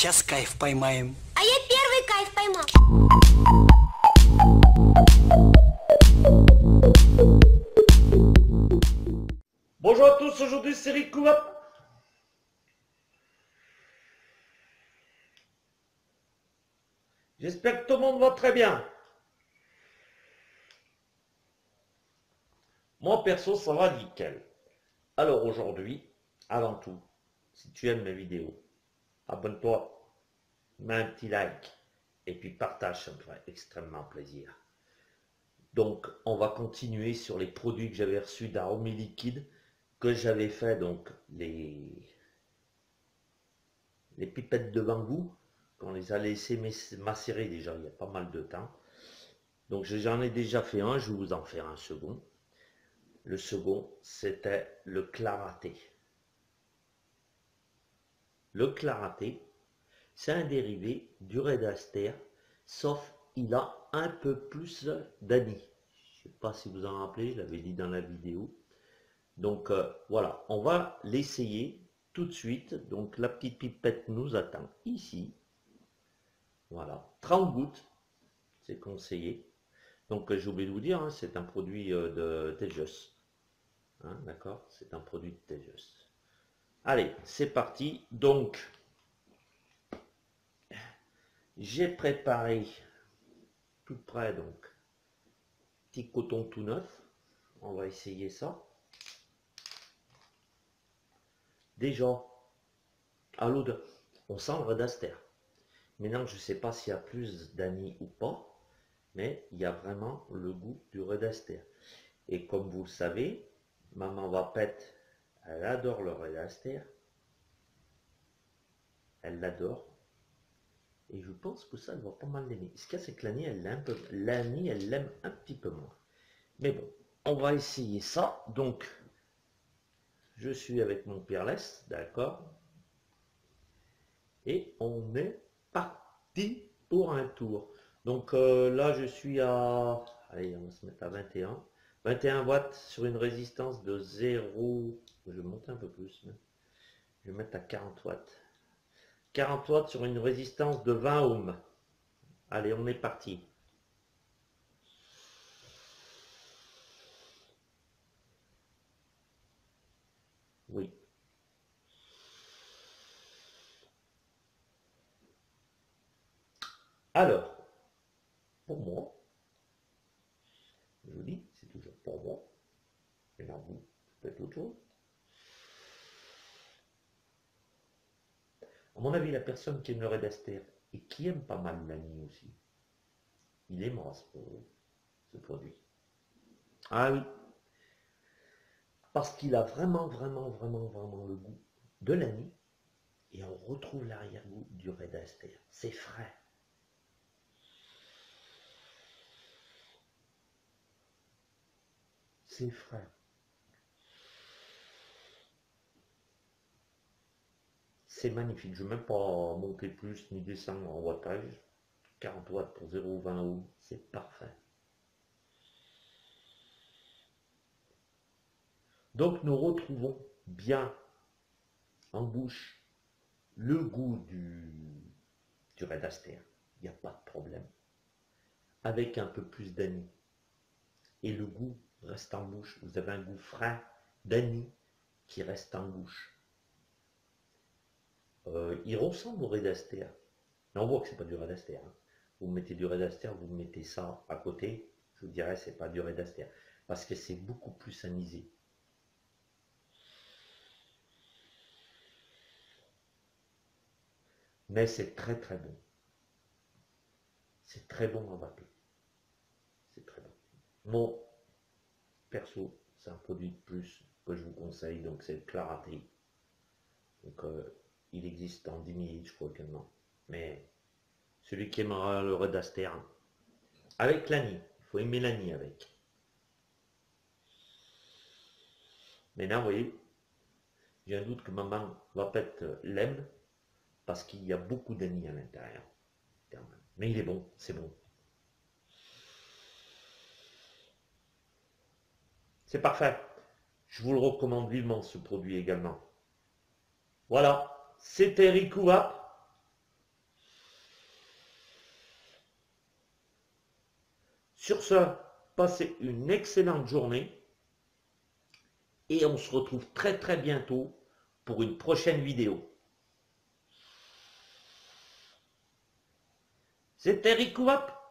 Сейчас кайф поймаем. А я первый кайф поймал. Bonjour à tous, aujourd'hui c'est Rico. Hop. J'espère que tout le monde va très bien. Moi perso ça va nickel. Alors aujourd'hui, avant tout, si tu aimes mes vidéos, abonne-toi, mets un petit like et puis partage, ça me ferait extrêmement plaisir. Donc, on va continuer sur les produits que j'avais reçus d'Aromie Liquide, que j'avais fait, donc, les, pipettes de bambou, qu'on les a laissées macérer déjà il y a pas mal de temps. Donc, j'en ai déjà fait un, je vais vous en faire un second. Le second, c'était le claraté. Le claraté, c'est un dérivé du Redaster, sauf il a un peu plus d'anis. Je ne sais pas si vous en rappelez, je l'avais dit dans la vidéo. Donc euh, voilà, on va l'essayer tout de suite. Donc la petite pipette nous attend ici. Voilà, 30 gouttes, c'est conseillé. Donc euh, j'ai oublié de vous dire, hein, c'est un produit euh, de Tejas. Hein, D'accord C'est un produit de Tejas. Allez, c'est parti. Donc, j'ai préparé tout près donc petit coton tout neuf. On va essayer ça. Déjà, à l'odeur, on sent le redaster. Maintenant, je ne sais pas s'il y a plus d'anis ou pas, mais il y a vraiment le goût du redaster. Et comme vous le savez, maman Vapette, elle adore le redaster. Elle l'adore. Et je pense que ça, elle va pas mal l'aimer. Ce qu'il y a, c'est que l'année, elle l'aime elle l'aime un petit peu moins. Mais bon, on va essayer ça. Donc, je suis avec mon pirless, d'accord? Et on est parti pour un tour. Donc euh, là, je suis à... Allez, on va se mettre à 21. 21 watts sur une résistance de 0... Je vais monter un peu plus. mais Je vais mettre à 40 watts. 40 watts sur une résistance de 20 ohms. Allez, on est parti. Oui. Alors, pour moi, je vous dis, c'est toujours pour moi. Et là, vous, faites autre chose. À mon avis, la personne qui aime le Redaster et qui aime pas mal l'année aussi, il aimera ce, ce produit. Ah oui. Parce qu'il a vraiment, vraiment, vraiment, vraiment le goût de l'année et on retrouve l'arrière-goût du Redaster. C'est frais. Frais. C'est magnifique. Je ne vais même pas monter plus ni descendre en wattage. 40 watts pour 0,20 ohm. C'est parfait. Donc nous retrouvons bien en bouche le goût du, du Redaster. Il n'y a pas de problème. Avec un peu plus d'anis. Et le goût reste en bouche. Vous avez un goût frais d'anis qui reste en bouche. Euh, il ressemble au Redaster. Mais on voit que c'est pas du Redaster. hein. Vous mettez du Redaster, vous mettez ça à côté, je vous dirais c'est pas du Redaster. Parce que c'est beaucoup plus anisé. Mais c'est très très bon. C'est très bon en bateau. C'est très bon. Bon, perso, c'est un produit de plus que je vous conseille, donc c'est le Claraté. Donc euh, il existe en 10 ml, je crois également. Mais celui qui aimera le Redaster, avec l'année, il faut aimer l'année avec. Mais là, vous voyez, j'ai un doute que maman Vapette l'aime, parce qu'il y a beaucoup d'anis à l'intérieur. Mais il est bon, c'est bon. C'est parfait. Je vous le recommande vivement ce produit également. Voilà, c'était Rikuwap. Sur ce, passez une excellente journée et on se retrouve très très bientôt pour une prochaine vidéo. C'était Rikuwap.